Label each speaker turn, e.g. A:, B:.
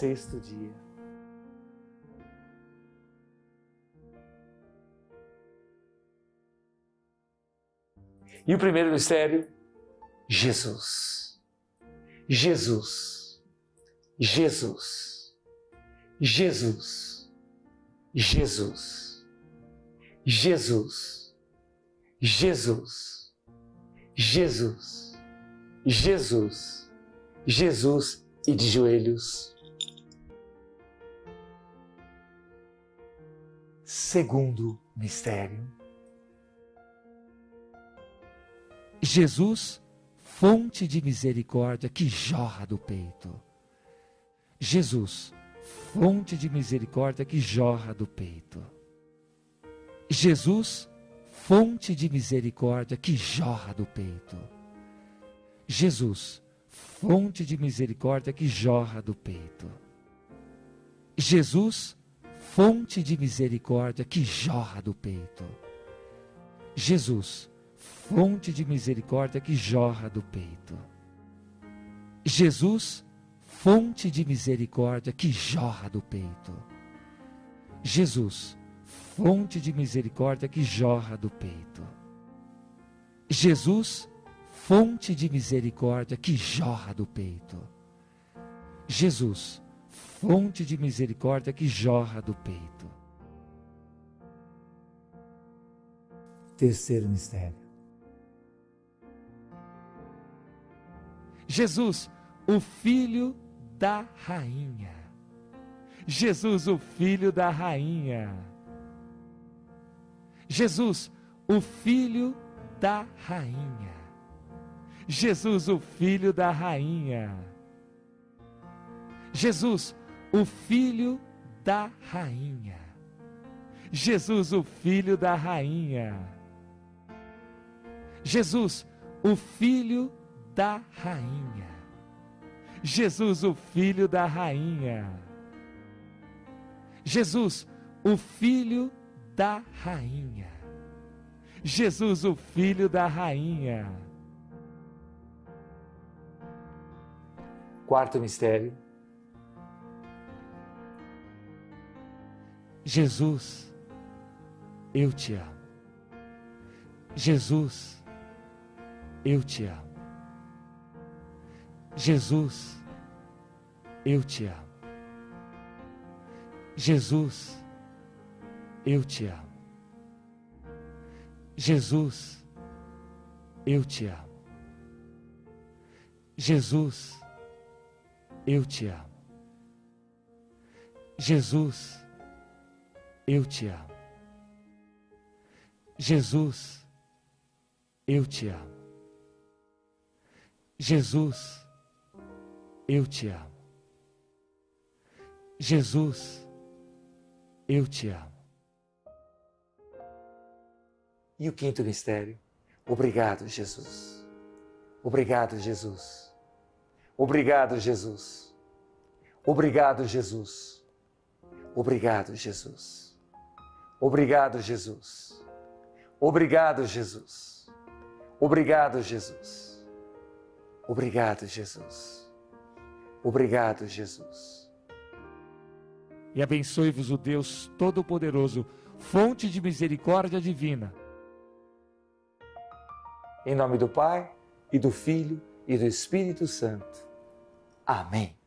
A: sexto dia. E o primeiro mistério, Jesus. Jesus. Jesus. Jesus. Jesus. Jesus. Jesus. Jesus. Jesus. Jesus e de joelhos. Segundo mistério.
B: Jesus, fonte de misericórdia que jorra do peito. Jesus, fonte de misericórdia que jorra do peito. Jesus, fonte de misericórdia que jorra do peito. Jesus, fonte de misericórdia que jorra do peito. Jesus, fonte de misericórdia que jorra do peito. Jesus, fonte de misericórdia que jorra do peito. Jesus, fonte de misericórdia que jorra do peito. Jesus, fonte de misericórdia que jorra do peito. Jesus, fonte de misericórdia que jorra do peito. Jesus, fonte de misericórdia que jorra do peito.
A: Terceiro mistério.
B: Jesus, o filho da rainha. Jesus, o filho da rainha. Jesus, o filho da rainha. Jesus, o filho da rainha. Jesus, o filho da rainha. Jesus, o filho da rainha. Jesus, o filho da rainha. Jesus, o filho da rainha. Jesus, o filho da rainha. Jesus, o filho da rainha.
A: Quarto mistério.
B: Jesus, eu te amo. Jesus, eu te amo. Jesus, eu te amo. Jesus, eu te amo. Jesus, eu te amo. Jesus, eu te amo. Jesus, eu te amo. Jesus, eu te amo. Jesus, eu te amo. Jesus, eu te amo.
A: E o quinto mistério. Obrigado, Jesus. Obrigado, Jesus. Obrigado, Jesus. Obrigado, Jesus. Obrigado, Jesus. Obrigado, Jesus. Obrigado, Jesus. Obrigado, Jesus. Obrigado, Jesus. Obrigado, Jesus.
B: E abençoe-vos o Deus Todo-Poderoso, fonte de misericórdia divina.
A: Em nome do Pai, e do Filho, e do Espírito Santo. Amém.